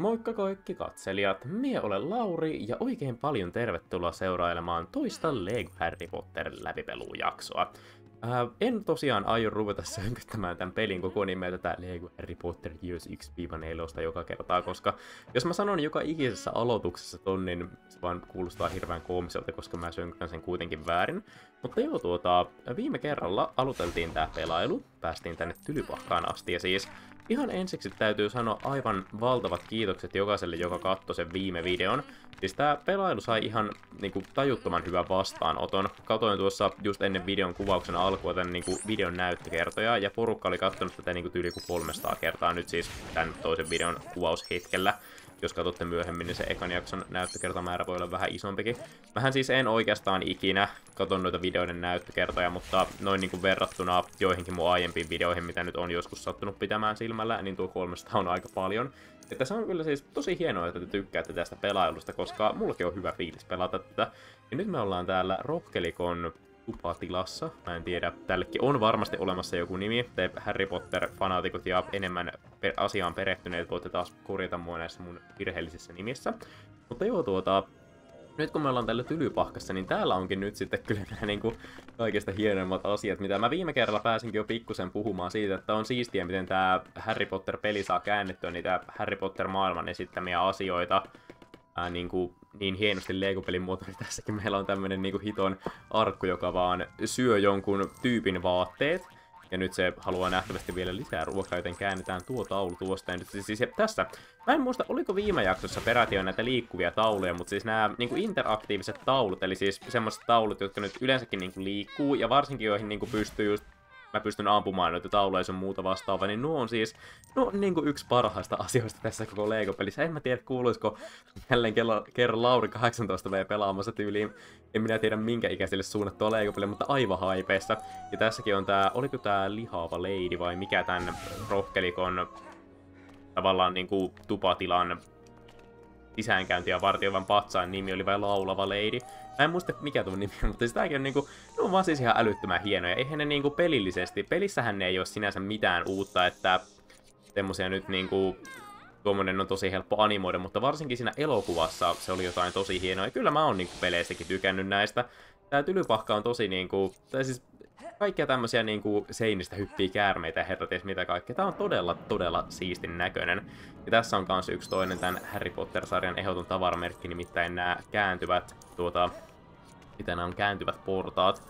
Moikka kaikki katselijat, minä olen Lauri ja oikein paljon tervetuloa seurailemaan toista Lego Harry Potter läpipelujaksoa. Ää, en tosiaan aio ruveta sönkyttämään tämän pelin koko nimeä tätä Lego Harry Potter Years 1-4 joka kertaa, koska jos mä sanon joka ikisessä aloituksessa ton, niin se vaan kuulostaa hirveän koomiselta, koska mä sönkytän sen kuitenkin väärin. Mutta joo, tuota, viime kerralla aloiteltiin tää pelailu, päästiin tänne Tylypahkaan asti ja siis Ihan ensiksi täytyy sanoa aivan valtavat kiitokset jokaiselle, joka katsoi sen viime videon. Siis tää pelailu sai ihan niinku, tajuttoman hyvän vastaanoton. Katoin tuossa just ennen videon kuvauksen alkua tän niinku, videon näyttökertoja, ja porukka oli katsonut tätä niinku, kuin 300 kertaa nyt siis tämän toisen videon kuvaushetkellä jos katsotte myöhemmin, niin se ekan jakson näyttökertamäärä voi olla vähän isompikin. Mähän siis en oikeastaan ikinä katon noita videoiden näyttökertoja, mutta noin niin kuin verrattuna joihinkin mun aiempiin videoihin, mitä nyt on joskus sattunut pitämään silmällä, niin tuo 300 on aika paljon. Että se on kyllä siis tosi hienoa, että te tykkäätte tästä pelailusta, koska mullakin on hyvä fiilis pelata tätä. Ja nyt me ollaan täällä Rohkelikon tupatilassa. Mä en tiedä, tällekin on varmasti olemassa joku nimi. Te Harry Potter-fanaatikot ja enemmän per asiaan perehtyneet voitte taas korjata mua näissä mun virheellisissä nimissä. Mutta joo, tuota, nyt kun me ollaan tällä tylypahkassa, niin täällä onkin nyt sitten kyllä nämä niin kuin kaikista hienoimmat asiat, mitä mä viime kerralla pääsinkin jo pikkusen puhumaan siitä, että on siistiä, miten tämä Harry Potter-peli saa käännettyä niitä Harry Potter-maailman esittämiä asioita ää, niin, kuin, niin hienosti Lego-pelin muoto, niin tässäkin meillä on tämmönen niin kuin hiton arkku, joka vaan syö jonkun tyypin vaatteet. Ja nyt se haluaa nähtävästi vielä lisää ruokaa, joten käännetään tuo taulu tuosta. Ja nyt siis, siis tässä, mä en muista, oliko viime jaksossa peräti jo näitä liikkuvia tauluja, mutta siis nämä niin kuin interaktiiviset taulut, eli siis semmoiset taulut, jotka nyt yleensäkin niin kuin liikkuu, ja varsinkin joihin niin kuin pystyy just mä pystyn ampumaan noita tauluja sun muuta vastaavaa, niin nuo on siis no, niin kuin yksi parhaista asioista tässä koko Lego-pelissä. En mä tiedä, kuuluisiko jälleen kerran Lauri 18V pelaamassa tyyliin. En minä tiedä minkä ikäisille suunnattua Lego-peliä, mutta aivan haipeissa. Ja tässäkin on tää, oliko tää lihaava lady vai mikä tän rohkelikon tavallaan niin kuin tupatilan sisäänkäyntiä vartioivan patsaan nimi oli vai laulava lady. Mä en muista mikä tuo nimi on, mutta sitäkin on niinku, ne on vaan siis ihan älyttömän hienoja. Eihän ne niinku pelillisesti, pelissähän ne ei ole sinänsä mitään uutta, että semmosia nyt niinku, tuommoinen on tosi helppo animoida, mutta varsinkin siinä elokuvassa se oli jotain tosi hienoa. Ja kyllä mä oon niinku peleissäkin tykännyt näistä. Tää tylypahka on tosi niinku, tai siis kaikkia tämmöisiä niinku seinistä hyppii käärmeitä ja herraties mitä kaikkea. Tää on todella, todella siistin näköinen. Ja tässä on kans yksi toinen tämän Harry Potter-sarjan ehdoton tavaramerkki, nimittäin nämä kääntyvät tuota, mitä nämä on kääntyvät portaat,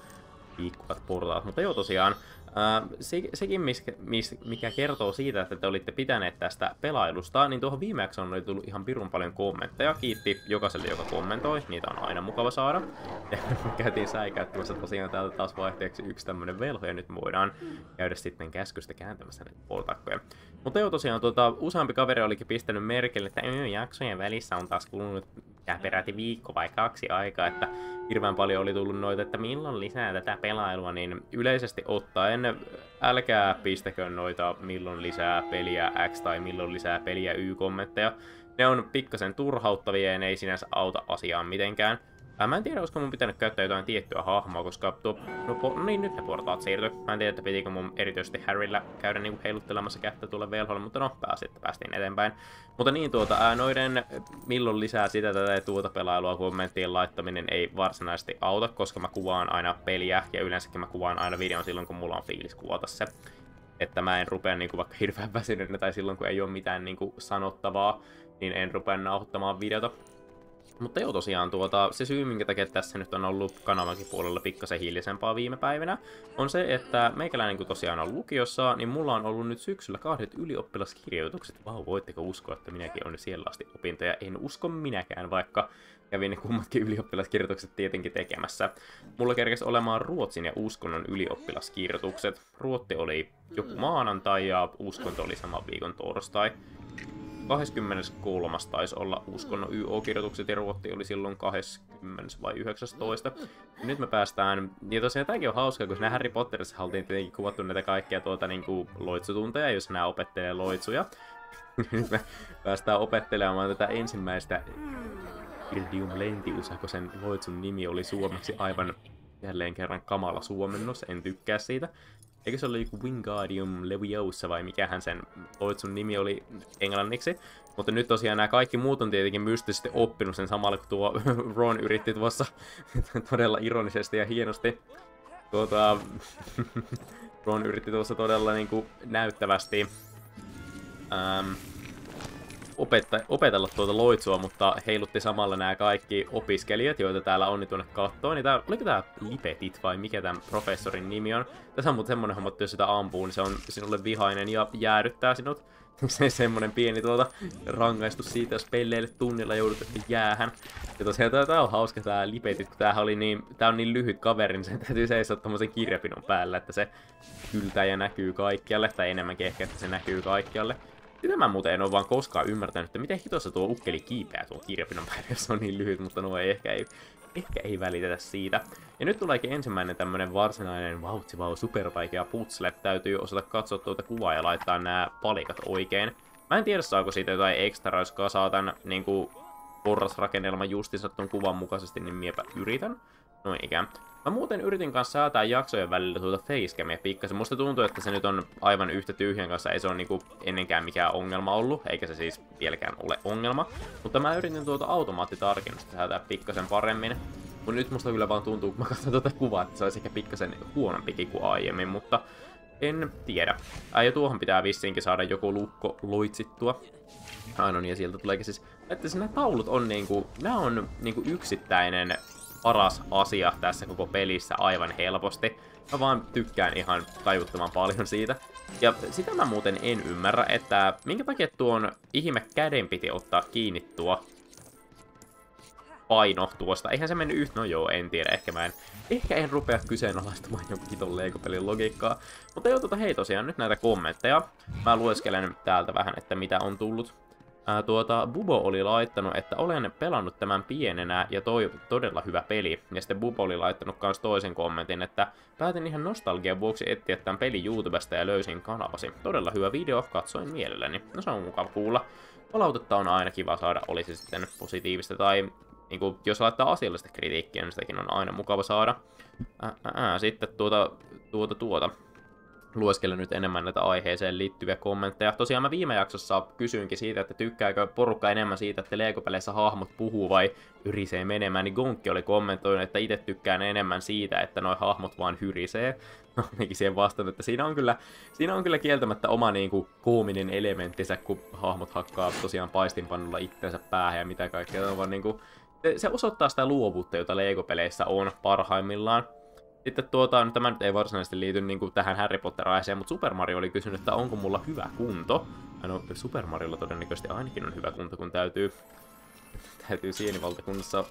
liikkuvat portaat. Mutta joo tosiaan, ää, se, sekin mis, mis, mikä kertoo siitä, että te olitte pitäneet tästä pelailusta, niin tuohon viime jaksoon oli tullut ihan pirun paljon kommentteja. Kiitti jokaiselle, joka kommentoi, niitä on aina mukava saada. Ja käytiin säikäyttämässä tosiaan täältä taas vaihteeksi yksi tämmönen velho, ja nyt voidaan käydä sitten käskystä kääntämässä näitä portakkoja. Mutta joo tosiaan, tuota, useampi kaveri olikin pistänyt merkille, että jaksojen välissä on taas kulunut peräti viikko vai kaksi aikaa, että hirveän paljon oli tullut noita, että milloin lisää tätä pelailua, niin yleisesti ottaen älkää pistäkö noita milloin lisää peliä X tai milloin lisää peliä Y-kommentteja. Ne on pikkasen turhauttavia ja ne ei sinänsä auta asiaan mitenkään. Mä en tiedä, olisiko mun pitänyt käyttää jotain tiettyä hahmoa, koska tuo, no, po, niin, nyt ne portaat siirtyi. Mä en tiedä, että pitikö mun erityisesti Harryllä käydä niinku heiluttelemassa kättä tuolle velholle, mutta no, pääsi, että päästiin eteenpäin. Mutta niin, tuota, ää, noiden milloin lisää sitä tätä ja tuota pelailua kommenttien laittaminen ei varsinaisesti auta, koska mä kuvaan aina peliä ja yleensäkin mä kuvaan aina videon silloin, kun mulla on fiilis kuvata se. Että mä en rupea niinku vaikka hirveän väsyneenä tai silloin, kun ei ole mitään niinku sanottavaa, niin en rupea nauhoittamaan videota mutta joo tosiaan tuota, se syy minkä takia tässä nyt on ollut kanavankin puolella pikkasen hiilisempaa viime päivinä, on se, että meikäläinen kun tosiaan on lukiossa, niin mulla on ollut nyt syksyllä kahdet ylioppilaskirjoitukset. Vau, voitteko uskoa, että minäkin on siellä asti opintoja? En usko minäkään, vaikka kävin ne kummatkin ylioppilaskirjoitukset tietenkin tekemässä. Mulla kerkesi olemaan ruotsin ja uskonnon ylioppilaskirjoitukset. Ruotti oli joku maanantai ja uskonto oli saman viikon torstai. 23. taisi olla uskonnon YO-kirjoitukset ja Ruotti oli silloin 20 vai 19. Ja nyt me päästään, ja tosiaan tämäkin on hauska, koska nämä Harry Potterissa haltiin tietenkin kuvattu näitä kaikkia tuota niin kuin loitsutunteja, jos nämä opettelee loitsuja. nyt me päästään opettelemaan tätä ensimmäistä Irdium Lentiusa, kun sen loitsun nimi oli suomeksi aivan jälleen kerran kamala suomennos, en tykkää siitä. Eikö se ole joku Wingardium Leviosa vai mikähän sen Loitsun nimi oli englanniksi? Mutta nyt tosiaan nämä kaikki muut on tietenkin mystisesti oppinut sen samalla, kun tuo Ron yritti tuossa todella ironisesti ja hienosti. Tuota, Ron yritti tuossa todella niin kuin näyttävästi ähm, opetta, opetella tuota loitsua, mutta heilutti samalla nämä kaikki opiskelijat, joita täällä on niin tuonne kattoon. Niin tää, oliko tää Lipetit vai mikä tämän professorin nimi on? Tässä on mutta semmonen homma, että jos sitä ampuu, niin se on sinulle vihainen ja jäädyttää sinut. se semmonen pieni tuota rangaistus siitä, jos pelleille tunnilla joudut jäähän. Ja tosiaan tää, on hauska tää lipetit, kun täähän oli niin, tää on niin lyhyt kaveri, niin sen täytyy seisoa tommosen kirjapinon päällä, että se kyltää ja näkyy kaikkialle, tai enemmänkin ehkä, että se näkyy kaikkialle. Sitä mä muuten en ole vaan koskaan ymmärtänyt, että miten hitossa tuo ukkeli kiipeää tuon kirjapinon päälle, jos on niin lyhyt, mutta nuo ei ehkä ei, ehkä ei välitetä siitä. Ja nyt tuleekin ensimmäinen tämmönen varsinainen vautsi vau supervaikea putsle. Täytyy osata katsoa tuota kuvaa ja laittaa nämä palikat oikein. Mä en tiedä saako siitä jotain ekstra, jos kasaa tän niinku porrasrakennelman justinsa kuvan mukaisesti, niin miepä yritän. Noin ikään. Mä muuten yritin kanssa säätää jaksojen välillä tuota facecamia pikkasen. Musta tuntuu, että se nyt on aivan yhtä tyhjän kanssa. Ei se ole niinku ennenkään mikään ongelma ollut, eikä se siis vieläkään ole ongelma. Mutta mä yritin tuota automaattitarkennusta säätää pikkasen paremmin. Mut nyt musta kyllä vaan tuntuu, kun mä katson tuota kuvaa, että se olisi ehkä pikkasen huonompikin kuin aiemmin, mutta en tiedä. Ää, ja tuohon pitää vissiinkin saada joku lukko loitsittua. Ainoa, ja sieltä tuleekin siis... Että nämä taulut on niinku... Nämä on niinku yksittäinen paras asia tässä koko pelissä aivan helposti. Mä vaan tykkään ihan tajuttoman paljon siitä. Ja sitä mä muuten en ymmärrä, että minkä takia tuon ihme käden piti ottaa kiinni tuo paino tuosta. Eihän se mennyt yhtä, no joo, en tiedä, ehkä mä en, ehkä en rupea kyseenalaistamaan jonkun hiton Lego-pelin logiikkaa. Mutta joo, tota, hei tosiaan nyt näitä kommentteja. Mä lueskelen täältä vähän, että mitä on tullut ää, tuota, Bubo oli laittanut, että olen pelannut tämän pienenä ja toi todella hyvä peli. Ja sitten Bubo oli laittanut myös toisen kommentin, että päätin ihan nostalgian vuoksi etsiä tämän pelin YouTubesta ja löysin kanavasi. Todella hyvä video, katsoin mielelläni. No se on mukava kuulla. Palautetta on aina kiva saada, olisi sitten positiivista tai niin kuin, jos laittaa asiallista kritiikkiä, niin sitäkin on aina mukava saada. Ää, ää, sitten tuota, tuota, tuota lueskelen nyt enemmän näitä aiheeseen liittyviä kommentteja. Tosiaan mä viime jaksossa kysyinkin siitä, että tykkääkö porukka enemmän siitä, että Lego-peleissä hahmot puhuu vai hyrisee menemään, niin Gonkki oli kommentoinut, että itse tykkään enemmän siitä, että noi hahmot vaan hyrisee. No, ainakin siihen vastaan, että siinä on kyllä, siinä on kyllä kieltämättä oma niin kuin, koominen elementtinsä, kun hahmot hakkaa tosiaan paistinpannulla itsensä päähän ja mitä kaikkea. On vaan, niin kuin, se osoittaa sitä luovuutta, jota Lego-peleissä on parhaimmillaan. Sitten tuota, no, tämä nyt ei varsinaisesti liity niin kuin tähän Harry Potter-aiheeseen, mutta Super Mario oli kysynyt, että onko mulla hyvä kunto. No, Super Mariolla todennäköisesti ainakin on hyvä kunto, kun täytyy, täytyy sienivaltakunnassa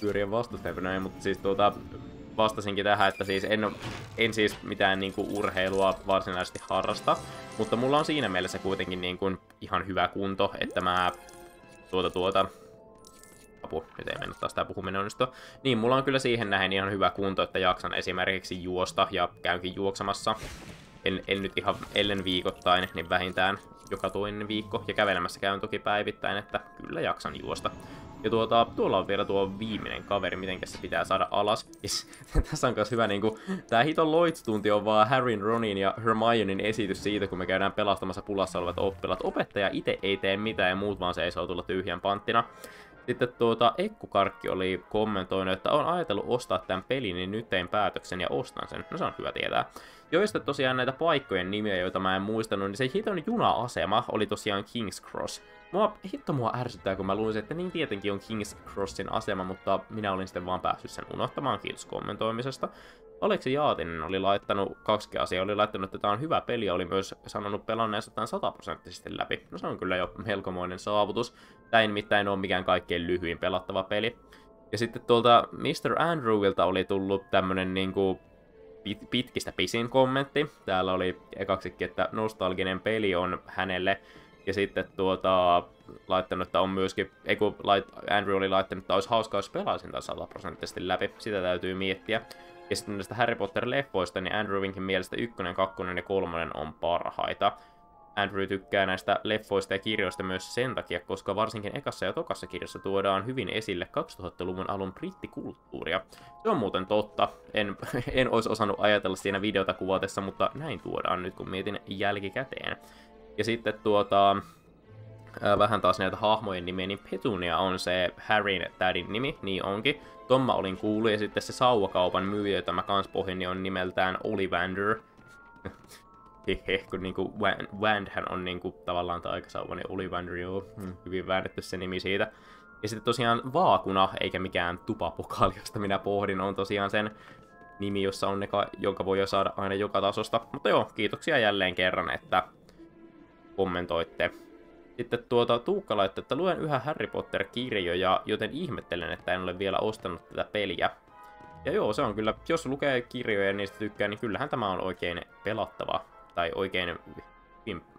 pyöriä vastustajana, mutta siis tuota, vastasinkin tähän, että siis en, en siis mitään kuin, urheilua varsinaisesti harrasta, mutta mulla on siinä mielessä kuitenkin niin kuin, ihan hyvä kunto, että mä tuota, tuota, apu, nyt ei mennyt taas tämä puhuminen onnistua. Niin, mulla on kyllä siihen nähen ihan hyvä kunto, että jaksan esimerkiksi juosta ja käynkin juoksemassa. En, en nyt ihan ellen viikoittain, niin vähintään joka toinen viikko. Ja kävelemässä käyn toki päivittäin, että kyllä jaksan juosta. Ja tuota, tuolla on vielä tuo viimeinen kaveri, miten se pitää saada alas. Yes. Tässä on myös hyvä niinku, tää hiton loitstunti on vaan Harryn, Ronin ja Hermionein esitys siitä, kun me käydään pelastamassa pulassa olevat oppilat. Opettaja itse ei tee mitään ja muut vaan seisoo tulla tyhjän panttina. Sitten tuota, Ekkukarkki oli kommentoinut, että on ajatellut ostaa tämän pelin, niin nyt tein päätöksen ja ostan sen. No se on hyvä tietää. Joista tosiaan näitä paikkojen nimiä, joita mä en muistanut, niin se hiton juna-asema oli tosiaan King's Cross. Mua, hitto mua ärsyttää, kun mä luulisin, että niin tietenkin on King's Crossin asema, mutta minä olin sitten vaan päässyt sen unohtamaan, kiitos kommentoimisesta. Aleksi Jaatinen oli laittanut kaksi asiaa, oli laittanut, että tämä on hyvä peli ja oli myös sanonut pelanneensa tämän sataprosenttisesti läpi. No se on kyllä jo melkomoinen saavutus. Tämä ei nimittäin ole mikään kaikkein lyhyin pelattava peli. Ja sitten tuolta Mr. Andrewilta oli tullut tämmönen niinku pit- pitkistä pisin kommentti. Täällä oli ekaksikin, että nostalginen peli on hänelle. Ja sitten tuota, laittanut, että on myöskin, ei kun lait, Andrew oli laittanut, että olisi hauskaa, jos pelaisin tämän sataprosenttisesti läpi. Sitä täytyy miettiä. Ja sitten näistä Harry Potter-leffoista, niin Andrew Winkin mielestä ykkönen, kakkonen ja kolmonen on parhaita. Andrew tykkää näistä leffoista ja kirjoista myös sen takia, koska varsinkin ekassa ja tokassa kirjassa tuodaan hyvin esille 2000-luvun alun brittikulttuuria. Se on muuten totta. En, en olisi osannut ajatella siinä videota kuvatessa, mutta näin tuodaan nyt, kun mietin jälkikäteen. Ja sitten tuota, vähän taas näitä hahmojen nimiä, niin Petunia on se Harryn tädin nimi, niin onkin. Tomma olin kuullut, ja sitten se sauvakaupan myyjä, jota mä kans pohin, niin on nimeltään Ollivander. Hehe, kun niinku Wandhän on niinku tavallaan taikasauva, niin Ollivander, joo, hmm, hyvin väännetty se nimi siitä. Ja sitten tosiaan Vaakuna, eikä mikään tupapokaali, josta minä pohdin, on tosiaan sen nimi, jossa on ne, jonka voi jo saada aina joka tasosta. Mutta joo, kiitoksia jälleen kerran, että kommentoitte. Sitten tuota Tuukka laittoi, että luen yhä Harry Potter-kirjoja, joten ihmettelen, että en ole vielä ostanut tätä peliä. Ja joo, se on kyllä, jos lukee kirjoja ja niistä tykkää, niin kyllähän tämä on oikein pelattava tai oikein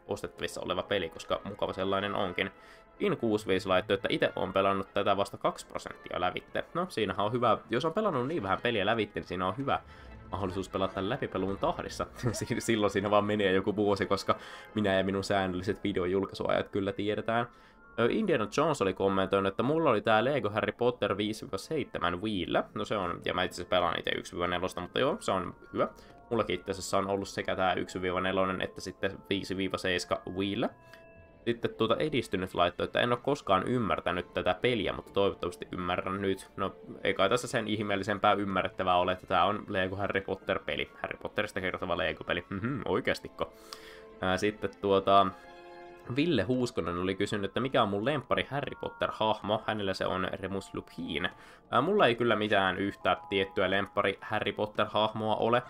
ostettavissa oleva peli, koska mukava sellainen onkin. In 65 laittoi, että itse on pelannut tätä vasta 2 prosenttia lävitte. No, siinähän on hyvä, jos on pelannut niin vähän peliä lävitte, niin siinä on hyvä mahdollisuus pelata läpipeluun tahdissa. Silloin siinä vaan menee joku vuosi, koska minä ja minun säännölliset videojulkaisuajat kyllä tiedetään. Indiana Jones oli kommentoinut, että mulla oli tää Lego Harry Potter 5-7 Wiillä. No se on, ja mä itse asiassa pelaan itse 1-4, mutta joo, se on hyvä. Mullakin itse asiassa on ollut sekä tää 1-4 että sitten 5-7 Wiillä. Sitten tuota edistynyt laittoi, että en ole koskaan ymmärtänyt tätä peliä, mutta toivottavasti ymmärrän nyt. No, ei kai tässä sen ihmeellisempää ymmärrettävää ole, että tämä on Lego Harry Potter-peli. Harry Potterista kertova Lego-peli. Mm-hmm, oikeastikko. Sitten tuota, Ville Huuskonen oli kysynyt, että mikä on mun lempari Harry Potter-hahmo. Hänellä se on Remus Lupin. mulla ei kyllä mitään yhtä tiettyä lempari Harry Potter-hahmoa ole.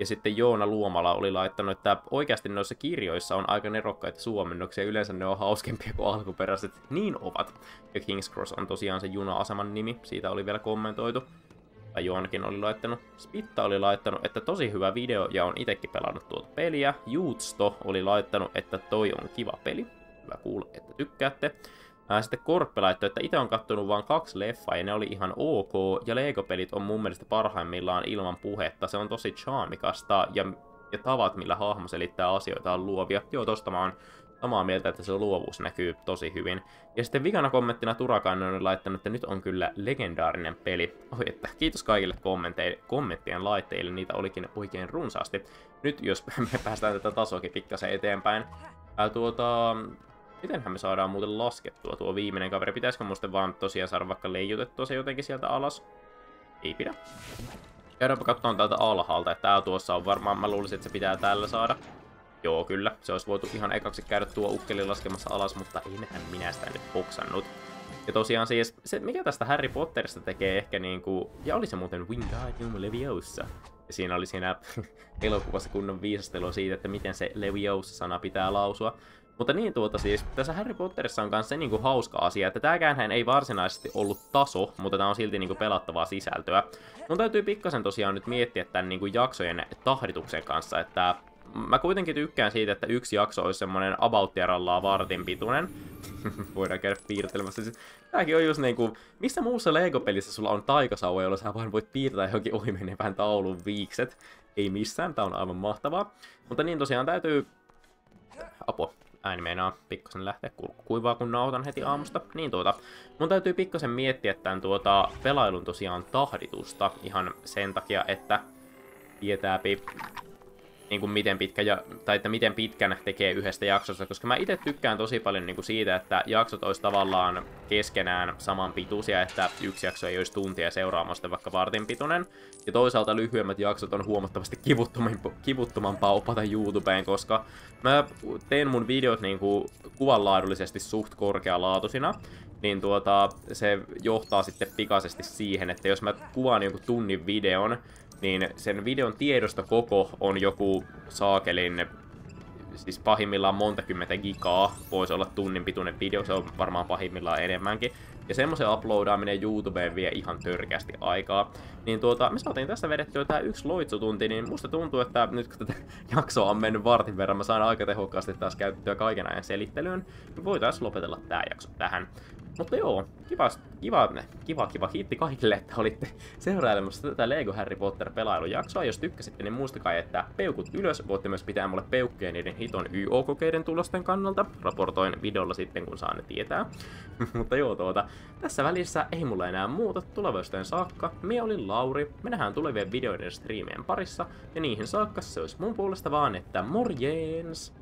Ja sitten Joona Luomala oli laittanut, että oikeasti noissa kirjoissa on aika nerokkaita suomennoksia, yleensä ne on hauskempia kuin alkuperäiset, niin ovat. Ja King's Cross on tosiaan se juna-aseman nimi, siitä oli vielä kommentoitu. Tai Joonakin oli laittanut. Spitta oli laittanut, että tosi hyvä video ja on itekin pelannut tuota peliä. Juutsto oli laittanut, että toi on kiva peli. Hyvä kuulla, että tykkäätte. Ää, sitten Korppe laittoi, että itse on kattonut vain kaksi leffaa ja ne oli ihan ok, ja Lego-pelit on mun mielestä parhaimmillaan ilman puhetta. Se on tosi charmikasta ja, ja tavat, millä hahmo selittää asioita on luovia. Joo, tosta mä oon samaa mieltä, että se luovuus näkyy tosi hyvin. Ja sitten vikana kommenttina Turakainen on laittanut, että nyt on kyllä legendaarinen peli. Oi, että kiitos kaikille kommenttien laitteille, niitä olikin oikein runsaasti. Nyt jos me päästään tätä tasoakin pikkasen eteenpäin. Ää, tuota, Mitenhän me saadaan muuten laskettua tuo viimeinen kaveri? Pitäisikö musta vaan tosiaan saada vaikka leijutettua se jotenkin sieltä alas? Ei pidä. Käydäänpä katsomaan täältä alhaalta, että tää tuossa on varmaan, mä luulisin, että se pitää tällä saada. Joo, kyllä. Se olisi voitu ihan ekaksi käydä tuo ukkeli laskemassa alas, mutta enhän minä sitä nyt hoksannut. Ja tosiaan siis, se mikä tästä Harry Potterista tekee ehkä niinku, ja oli se muuten Wingardium Leviosa. Ja siinä oli siinä elokuvassa kunnon viisastelu siitä, että miten se Leviosa-sana pitää lausua. Mutta niin tuota siis, tässä Harry Potterissa on myös se niinku hauska asia, että tääkään ei varsinaisesti ollut taso, mutta tää on silti niinku pelattavaa sisältöä. Mun täytyy pikkasen tosiaan nyt miettiä tämän niinku jaksojen tahdituksen kanssa, että mä kuitenkin tykkään siitä, että yksi jakso olisi semmonen about vartin pituinen. Voidaan käydä piirtelemässä. Siis, tääkin on just niinku, missä muussa Lego-pelissä sulla on taikasauva, jolla sä vaan voit piirtää johonkin ohi vähän taulun viikset. Ei missään, tää on aivan mahtavaa. Mutta niin tosiaan täytyy... Apua ääni meinaa pikkasen lähteä kuivaa, kun nautan heti aamusta. Niin tuota, mun täytyy pikkasen miettiä tämän tuota pelailun tosiaan tahditusta ihan sen takia, että tietääpi niin kuin miten pitkä, ja, tai että miten pitkän tekee yhdestä jaksosta, koska mä itse tykkään tosi paljon niin kuin siitä, että jaksot olisi tavallaan keskenään saman pituisia, että yksi jakso ei olisi tuntia seuraamasta vaikka vartin pituinen, ja toisaalta lyhyemmät jaksot on huomattavasti kivuttomampaa opata YouTubeen, koska mä teen mun videot niin kuin kuvanlaadullisesti suht korkealaatuisina, niin tuota, se johtaa sitten pikaisesti siihen, että jos mä kuvaan jonkun tunnin videon, niin sen videon tiedosto koko on joku saakelin, siis pahimmillaan monta kymmentä gigaa, voisi olla tunnin pituinen video, se on varmaan pahimmillaan enemmänkin. Ja semmoisen uploadaaminen YouTubeen vie ihan törkeästi aikaa. Niin tuota, me saatiin tässä vedettyä tää yksi loitsutunti, niin musta tuntuu, että nyt kun tätä jaksoa on mennyt vartin verran, mä saan aika tehokkaasti taas käytettyä kaiken ajan selittelyyn, niin voitaisiin lopetella tää jakso tähän. Mutta joo, kiva, kiva, kiva, kiva kiitti kaikille, että olitte seurailemassa tätä Lego Harry Potter pelailujaksoa. Jos tykkäsitte, niin muistakaa, että peukut ylös. Voitte myös pitää mulle peukkuja niiden hiton YO-kokeiden tulosten kannalta. Raportoin videolla sitten, kun saan ne tietää. Mutta joo, tuota, tässä välissä ei mulla enää muuta tulevaisuuteen saakka. Mie olin Lauri, me nähdään tulevien videoiden striimien parissa. Ja niihin saakka se olisi mun puolesta vaan, että morjens!